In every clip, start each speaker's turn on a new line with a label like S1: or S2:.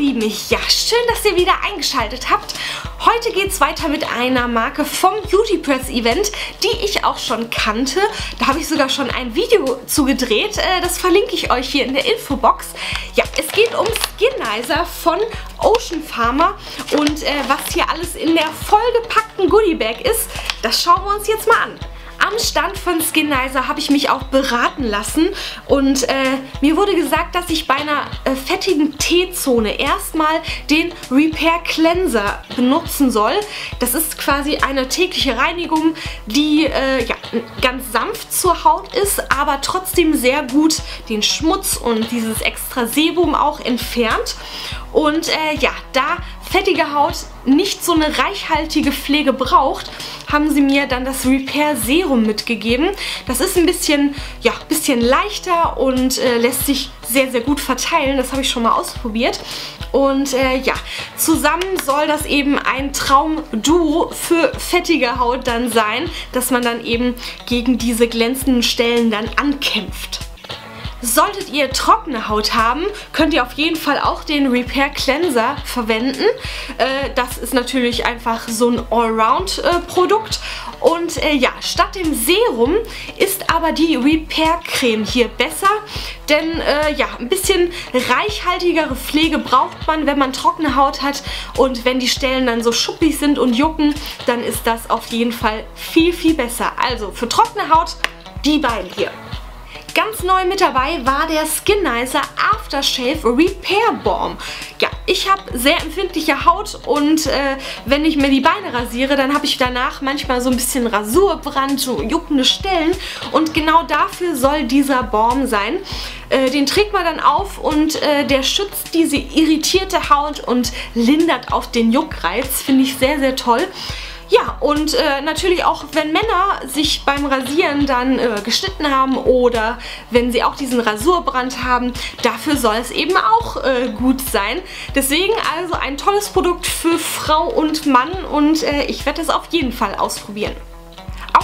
S1: Lieben, ja, schön, dass ihr wieder eingeschaltet habt. Heute geht es weiter mit einer Marke vom Beauty Press Event, die ich auch schon kannte. Da habe ich sogar schon ein Video zugedreht. Äh, das verlinke ich euch hier in der Infobox. Ja, es geht um Skinizer von Ocean Farmer und äh, was hier alles in der vollgepackten Goodie Bag ist, das schauen wir uns jetzt mal an. Am Stand von Skinizer habe ich mich auch beraten lassen und äh, mir wurde gesagt, dass ich bei einer äh, fettigen T-Zone erstmal den Repair Cleanser benutzen soll. Das ist quasi eine tägliche Reinigung, die äh, ja, ganz sanft zur Haut ist, aber trotzdem sehr gut den Schmutz und dieses extra Sebum auch entfernt. Und äh, ja, da fettige Haut nicht so eine reichhaltige Pflege braucht, haben sie mir dann das Repair Serum mitgegeben. Das ist ein bisschen, ja, bisschen leichter und äh, lässt sich sehr, sehr gut verteilen. Das habe ich schon mal ausprobiert. Und äh, ja, zusammen soll das eben ein Traumduo für fettige Haut dann sein, dass man dann eben gegen diese glänzenden Stellen dann ankämpft. Solltet ihr trockene Haut haben, könnt ihr auf jeden Fall auch den Repair Cleanser verwenden. Äh, das ist natürlich einfach so ein Allround-Produkt. Und äh, ja, statt dem Serum ist aber die Repair Creme hier besser, denn äh, ja, ein bisschen reichhaltigere Pflege braucht man, wenn man trockene Haut hat und wenn die Stellen dann so schuppig sind und jucken, dann ist das auf jeden Fall viel, viel besser. Also für trockene Haut die beiden hier. Ganz neu mit dabei war der Skinizer Aftershave Repair Balm. Ja, ich habe sehr empfindliche Haut und äh, wenn ich mir die Beine rasiere, dann habe ich danach manchmal so ein bisschen Rasurbrand, so juckende Stellen und genau dafür soll dieser Balm sein. Äh, den trägt man dann auf und äh, der schützt diese irritierte Haut und lindert auch den Juckreiz. Finde ich sehr, sehr toll. Ja, und äh, natürlich auch, wenn Männer sich beim Rasieren dann äh, geschnitten haben oder wenn sie auch diesen Rasurbrand haben, dafür soll es eben auch äh, gut sein. Deswegen also ein tolles Produkt für Frau und Mann und äh, ich werde es auf jeden Fall ausprobieren.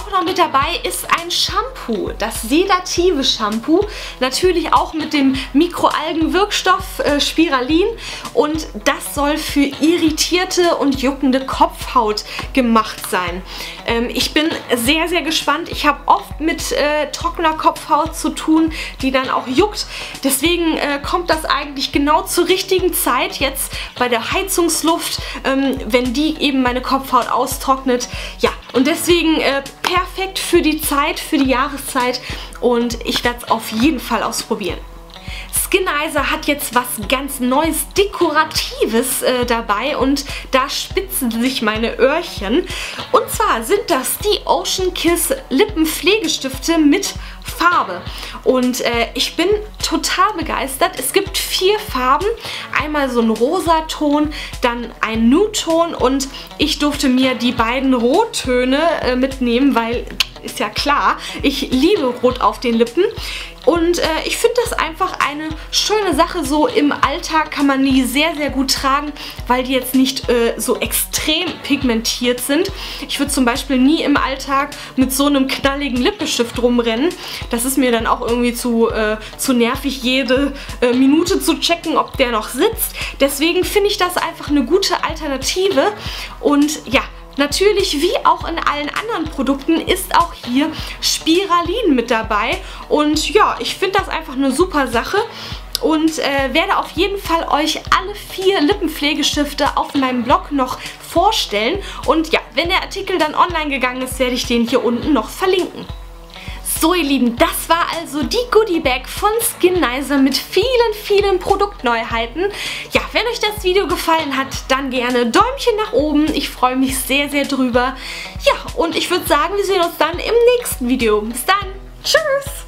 S1: Auch noch mit dabei ist ein Shampoo, das sedative Shampoo, natürlich auch mit dem Mikroalgenwirkstoff äh, Spiralin und das soll für irritierte und juckende Kopfhaut gemacht sein. Ähm, ich bin sehr, sehr gespannt. Ich habe oft mit äh, trockener Kopfhaut zu tun, die dann auch juckt. Deswegen äh, kommt das eigentlich genau zur richtigen Zeit jetzt bei der Heizungsluft, ähm, wenn die eben meine Kopfhaut austrocknet. Ja, und deswegen äh, perfekt für die Zeit, für die Jahreszeit und ich werde es auf jeden Fall ausprobieren. Skinizer hat jetzt was ganz Neues, Dekoratives äh, dabei und da spitzen sich meine Öhrchen. Und zwar sind das die Ocean Kiss Lippenpflegestifte mit Farbe. Und äh, ich bin total begeistert. Es gibt vier Farben. Einmal so ein Rosaton, dann ein Nude-Ton und ich durfte mir die beiden Rottöne äh, mitnehmen, weil ist ja klar, ich liebe Rot auf den Lippen. Und äh, ich finde das einfach eine schöne Sache. So im Alltag kann man die sehr, sehr gut tragen, weil die jetzt nicht äh, so extrem pigmentiert sind. Ich würde zum Beispiel nie im Alltag mit so einem knalligen Lippenstift rumrennen. Das ist mir dann auch irgendwie zu, äh, zu nervig, jede äh, Minute zu checken, ob der noch sitzt. Deswegen finde ich das einfach eine gute Alternative. Und ja, Natürlich, wie auch in allen anderen Produkten, ist auch hier Spiralin mit dabei. Und ja, ich finde das einfach eine super Sache und äh, werde auf jeden Fall euch alle vier Lippenpflegestifte auf meinem Blog noch vorstellen. Und ja, wenn der Artikel dann online gegangen ist, werde ich den hier unten noch verlinken. So ihr Lieben, das war also die Goodie Bag von Skinizer mit vielen, vielen Produktneuheiten. Ja, wenn euch das Video gefallen hat, dann gerne Däumchen nach oben. Ich freue mich sehr, sehr drüber. Ja, und ich würde sagen, wir sehen uns dann im nächsten Video. Bis dann. Tschüss.